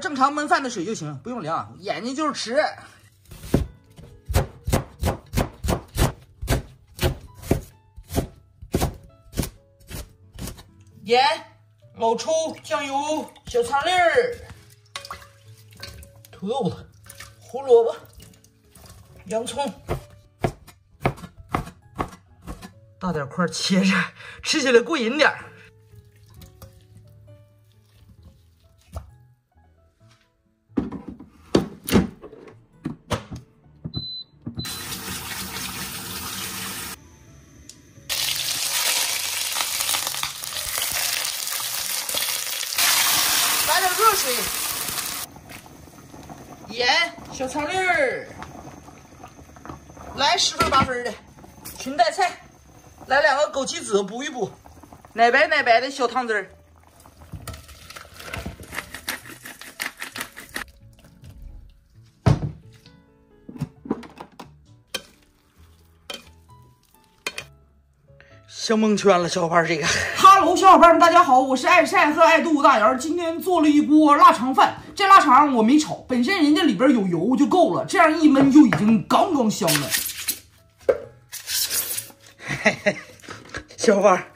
正常焖饭的水就行，不用凉。眼睛就是吃。盐、老抽、酱油、小葱粒儿、土豆子、胡萝卜、洋葱，大点块切着，吃起来过瘾点儿。热水，盐、小葱粒儿，来十分八分的裙带菜，来两个枸杞子补一补，奶白奶白的小汤汁儿。想蒙圈了，小伙伴儿这个。哈喽，小伙伴们，大家好，我是爱晒和爱肚大姚。今天做了一锅腊肠饭，这腊肠我没炒，本身人家里边有油就够了，这样一焖就已经刚刚香了。嘿嘿小伙伴，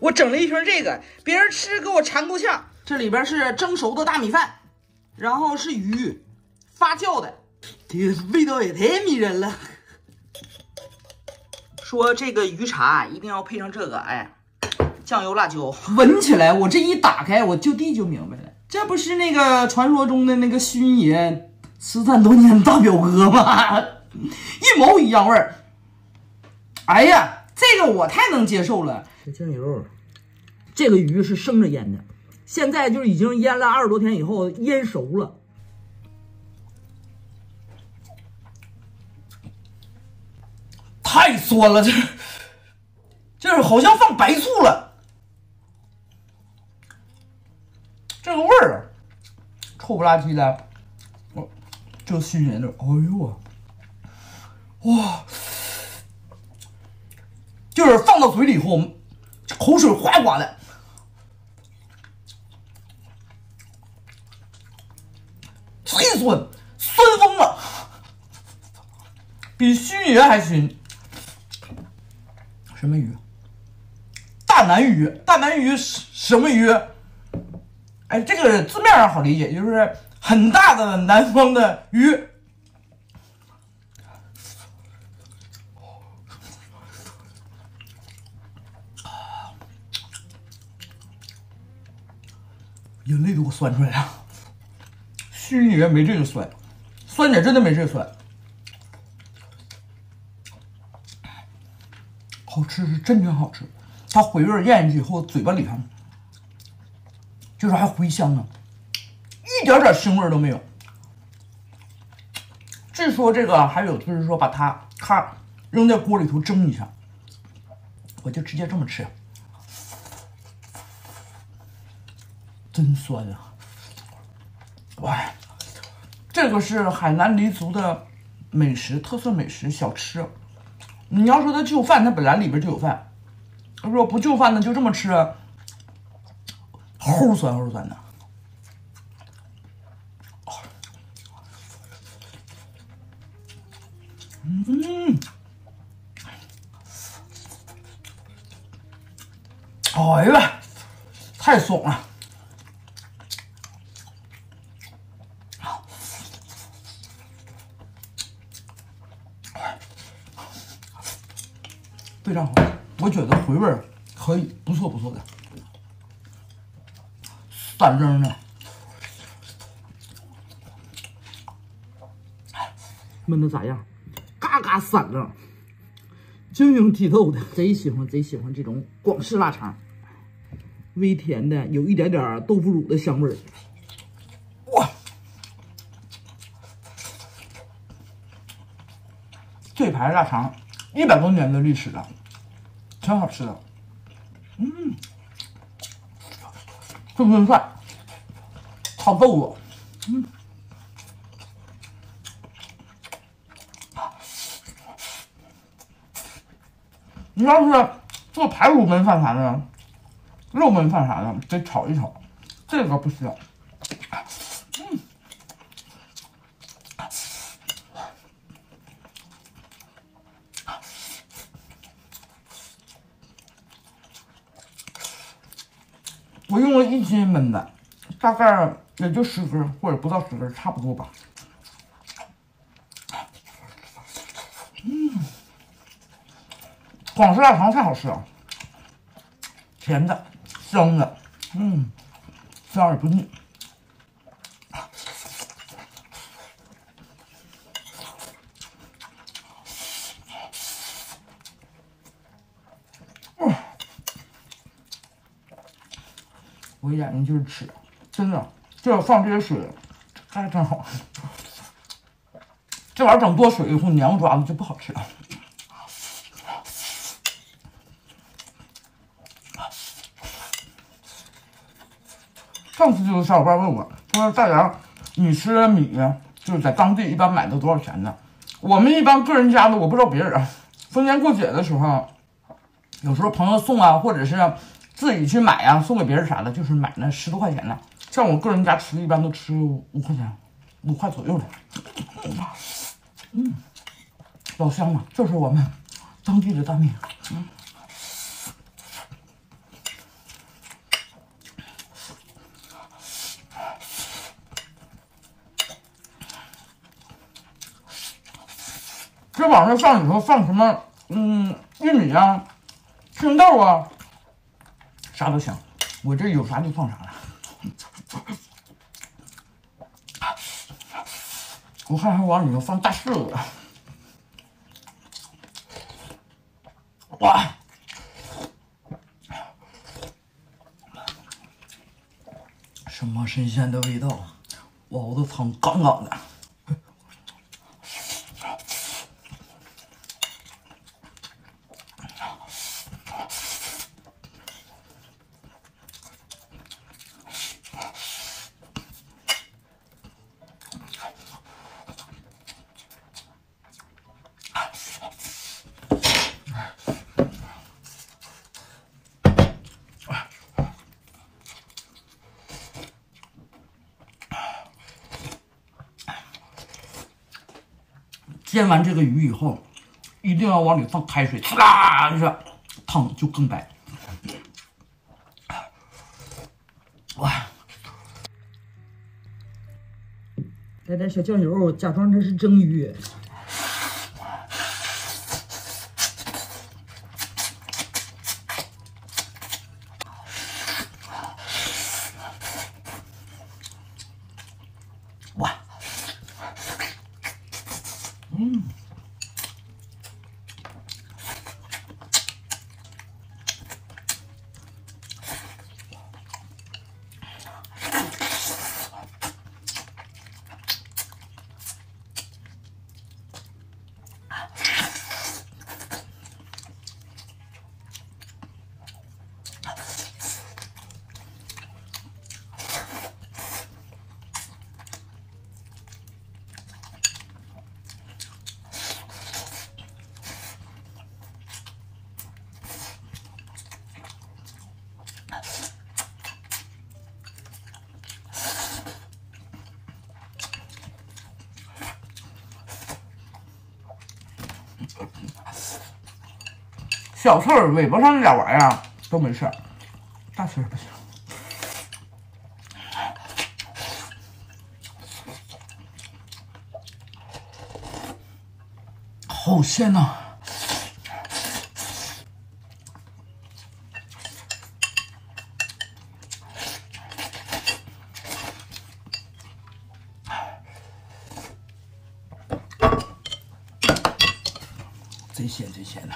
我整了一瓶这个，别人吃给我馋够呛。这里边是蒸熟的大米饭，然后是鱼，发酵的，这味道也太迷人了。说这个鱼茶一定要配上这个，哎，酱油辣椒。闻起来，我这一打开，我就地就明白了，这不是那个传说中的那个熏爷失散多年的大表哥吗？一模一样味儿。哎呀，这个我太能接受了。这酱油，这个鱼是生着腌的，现在就是已经腌了二十多天以后腌熟了。太酸了，这这是好像放白醋了，这个味儿啊，臭不拉几的，我就熏人的，哎呦我，哇，就是放到嘴里以后，口水哗哗的，忒酸，酸疯了，比熏鱼还熏。什么鱼？大南鱼，大南鱼什么鱼？哎，这个字面上好理解，就是很大的南方的鱼。眼泪都给我酸出来了。熏爷没这个酸，酸点真的没这个酸。好吃是真真好吃，它回味咽进去以后，嘴巴里头就是还回香呢，一点点腥味都没有。据说这个还有就是说把它咔扔在锅里头蒸一下，我就直接这么吃，真酸啊！哇，这个是海南黎族的美食特色美食小吃。你要说它就饭，它本来里边就有饭；如果不就饭呢，就这么吃，齁酸齁酸的。嗯，哎呀，太爽了！非常好，我觉得回味儿可以，不错不错的。散蒸的，焖的咋样？嘎嘎散了，晶莹剔透的，贼喜欢贼喜欢这种广式腊肠，微甜的，有一点点豆腐乳的香味儿。哇，这排腊肠一百多年的历史了，挺好吃的。嗯，焖饭炒豆腐，嗯。你要是做排骨焖饭啥的，肉焖饭啥的，得炒一炒，这个不需要。我用了一斤焖的，大概也就十根或者不到十根，差不多吧。嗯，广式腊肠太好吃了，甜的、香的，嗯，香而不腻。我眼睛就是吃，真的，这要放这些水，还真好。这玩意儿整多水以后，娘爪子就不好吃了。上次就有小伙伴问我，说大杨，你吃的米就是在当地一般买的多少钱呢？我们一般个人家的，我不知道别人。逢年过节的时候，有时候朋友送啊，或者是自己去买啊，送给别人啥的，就是买那十多块钱的。像我个人家吃，一般都吃五块钱，五块左右的。嗯，老香了，这是我们当地的大米。嗯。这往上放里头放什么？嗯，玉米啊，青豆啊，啥都行。我这有啥就放啥了。我看还往里面放大柿子。哇！什么神仙的味道？熬的汤杠杠的。煎完这个鱼以后，一定要往里放开水，呲啦一下，汤就更白。哇！来点小酱油，假装这是蒸鱼。小刺儿尾巴上那俩玩意儿都没事，大刺儿不行，好鲜呐！贼鲜贼鲜的。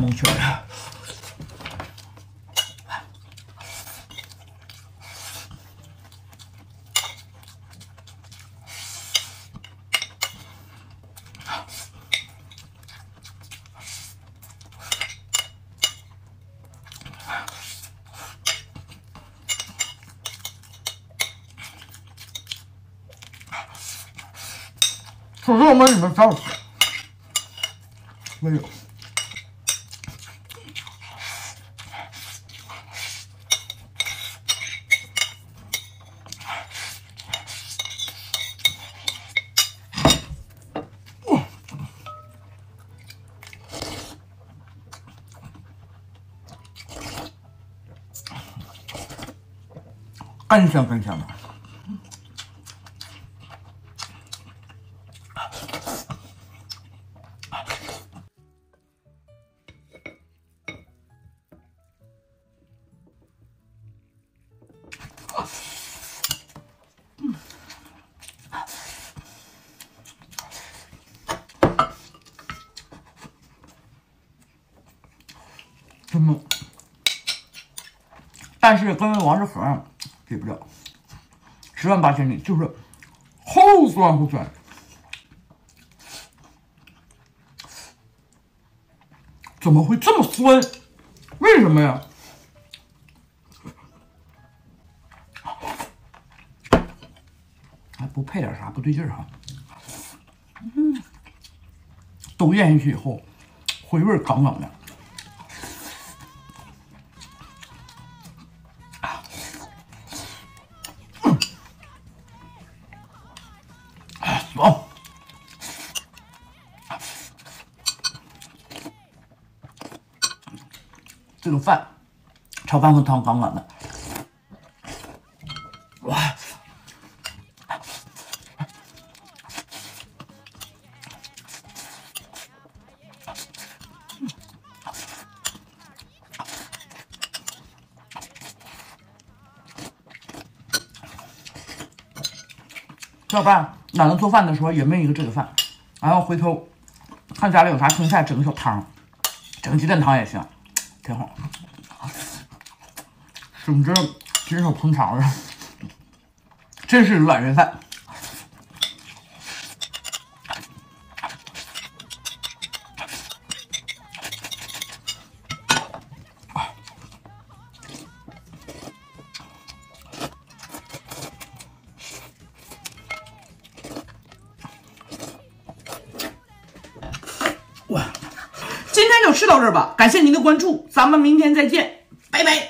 蒙圈儿。手指头们里面找没有。干香干香的。真的，但是跟王致和比不了，十万八千里就是齁酸齁酸，怎么会这么酸？为什么呀？不配点啥？不对劲儿哈。嗯，都咽下去以后，回味杠杠的。走！这个饭，炒饭和汤杠杠的，小伙伴懒得做饭的时候也焖一个这个饭，然后回头看家里有啥青菜，整个小汤，整个鸡蛋汤也行，挺好。总之，举手捧场了，真是懒人饭。到这吧，感谢您的关注，咱们明天再见，拜拜。